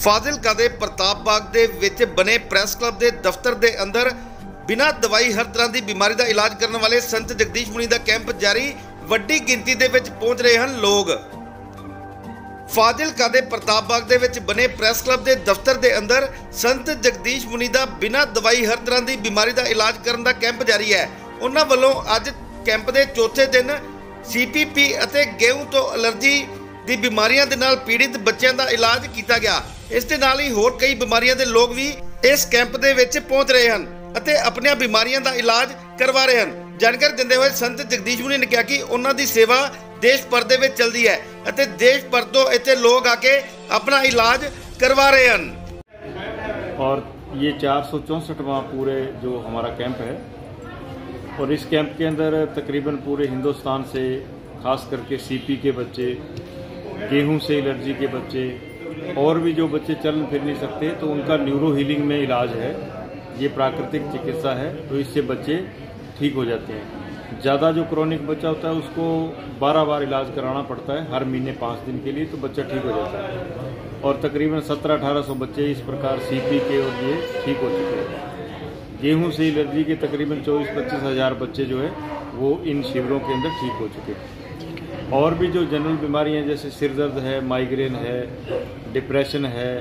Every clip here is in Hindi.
ਫਾਜ਼ਿਲਕਾ ਦੇ ਪ੍ਰਤਾਪ ਬਾਗ ਦੇ ਵਿੱਚ ਬਣੇ ਪ੍ਰੈਸ ਕਲੱਬ ਦੇ ਦਫ਼ਤਰ ਦੇ ਅੰਦਰ ਬਿਨਾਂ ਦਵਾਈ ਹਰ ਤਰ੍ਹਾਂ ਦੀ ਬਿਮਾਰੀ ਦਾ ਇਲਾਜ ਕਰਨ ਵਾਲੇ ਸੰਤ ਜਗਦੀਸ਼ ਮੁਨੀ ਦਾ ਕੈਂਪ ਜਾਰੀ, ਵੱਡੀ ਗਿਣਤੀ ਦੇ ਵਿੱਚ ਪਹੁੰਚ ਰਹੇ ਹਨ ਲੋਕ। ਫਾਜ਼ਿਲਕਾ ਦੇ ਪ੍ਰਤਾਪ ਬਾਗ ਦੇ ਵਿੱਚ ਬਣੇ ਪ੍ਰੈਸ ਕਲੱਬ ਦੇ ਦਫ਼ਤਰ ਦੇ ਅੰਦਰ ਸੰਤ ਜਗਦੀਸ਼ ਮੁਨੀ ਦਾ ਬਿਨਾਂ ਦਵਾਈ ਹਰ ਤਰ੍ਹਾਂ ਦੀ ਬਿਮਾਰੀ ਦਾ ਇਲਾਜ ਕਰਨ ਦਾ ਕੈਂਪ ਜਾਰੀ ਹੈ। ਉਹਨਾਂ ਵੱਲੋਂ ਅੱਜ ਕੈਂਪ ਦੇ ਚੌਥੇ ਦਿਨ ਸੀਪੀਪੀ ਅਤੇ ਗੇਹੂੰ ਤੋਂ ਅਲਰਜੀ ਦੀ ਬਿਮਾਰੀਆਂ ਦੇ ਨਾਲ ਪੀੜਿਤ ਬੱਚਿਆਂ ਦਾ ਇਲਾਜ ਕੀਤਾ ਗਿਆ। ਇਸ ਦੇ ਨਾਲ ਹੀ ਹੋਰ ਕਈ ਬਿਮਾਰੀਆਂ ਦੇ ਲੋਕ ਵੀ ਇਸ ਕੈਂਪ ਦੇ ਵਿੱਚ ਪਹੁੰਚ ਰਹੇ ਹਨ ਅਤੇ ਆਪਣੀਆਂ ਬਿਮਾਰੀਆਂ ਦਾ ਇਲਾਜ ਕਰਵਾ ਰਹੇ ਹਨ ਜਾਣਕਾਰੀ ਦਿੰਦੇ ਹੋਏ ਸੰਤ ਜਗਦੀਸ਼ ਮੁਨੀ ਨੇ ਕਿਹਾ ਕਿ ਉਹਨਾਂ ਦੀ ਸੇਵਾ ਦੇਸ਼ ਭਰ ਦੇ ਵਿੱਚ ਚੱਲਦੀ ਹੈ ਅਤੇ ਦੇਸ਼ ਭਰ ਤੋਂ ਇੱਥੇ ਲੋਕ ਆ ਕੇ ਆਪਣਾ ਇਲਾਜ ਕਰਵਾ ਰਹੇ ਹਨ और ये चार सौ चौंसठवां पूरे जो हमारा कैंप है और इस कैंप के अंदर तकरीबन पूरे हिंदुस्तान से खास करके सीपी के बच्चे गेहूं से एलर्जी के बच्चे और भी जो बच्चे चल फिर नहीं सकते तो उनका न्यूरो हीलिंग में इलाज है। ये प्राकृतिक चिकित्सा है तो इससे बच्चे ठीक हो जाते हैं। ज़्यादा जो क्रॉनिक बच्चा होता है, उसको बारह बार इलाज कराना पड़ता है, हर महीने पाँच दिन के लिए तो बच्चा ठीक हो जाता है। और तकरीबन सत्रह अठारह सौ बच्चे इस प्रकार सीपी के और ये ठीक हो चुके हैं। गेहूँ से एलर्जी के तकरीबन चौबीस पच्चीस हज़ार बच्चे जो है, वो इन शिविरों के अंदर ठीक हो चुके हैं। और भी जो जनरल बीमारियाँ जैसे सिर दर्द है माइग्रेन है डिप्रेशन है,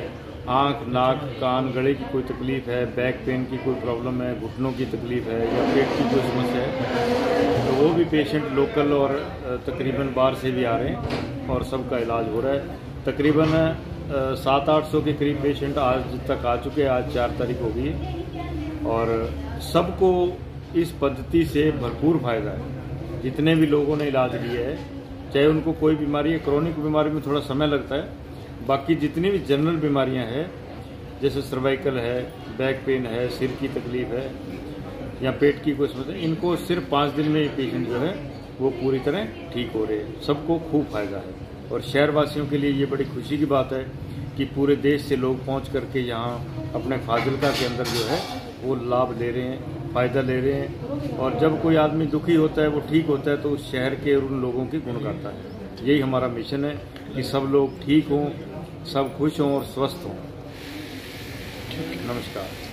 आँख, नाक, कान, गले की कोई तकलीफ़ है बैक पेन की कोई प्रॉब्लम है, घुटनों की तकलीफ़ है या पेट की कोई समस्या है तो वो भी पेशेंट लोकल और तकरीबन बाहर से भी आ रहे हैं और सबका इलाज हो रहा है। तकरीबन सात आठ सौ के करीब पेशेंट आज तक आ चुके हैं, आज चार तारीख होगी और सबको इस पद्धति से भरपूर फ़ायदा है। जितने भी लोगों ने इलाज लिया है चाहे उनको कोई बीमारी है, क्रॉनिक बीमारी में थोड़ा समय लगता है। बाकी जितनी भी जनरल बीमारियाँ हैं, जैसे सर्वाइकल है, बैक पेन है, सिर की तकलीफ़ है, या पेट की कोई समस्या, इनको सिर्फ़ पाँच दिन में ये पेशेंट जो है, वो पूरी तरह ठीक हो रहे हैं। सबको खूब फ़ायदा है। और शहरवासियों के लिए ये बड़ी खुशी की बात है कि पूरे देश से लोग पहुँच करके यहाँ अपने फाजिलका के अंदर जो है वो लाभ ले रहे हैं, फ़ायदा ले रहे हैं। और जब कोई आदमी दुखी होता है, वो ठीक होता है तो उस शहर के और उन लोगों की गुण करता है। यही हमारा मिशन है कि सब लोग ठीक हों, सब खुश हों और स्वस्थ हों। नमस्कार।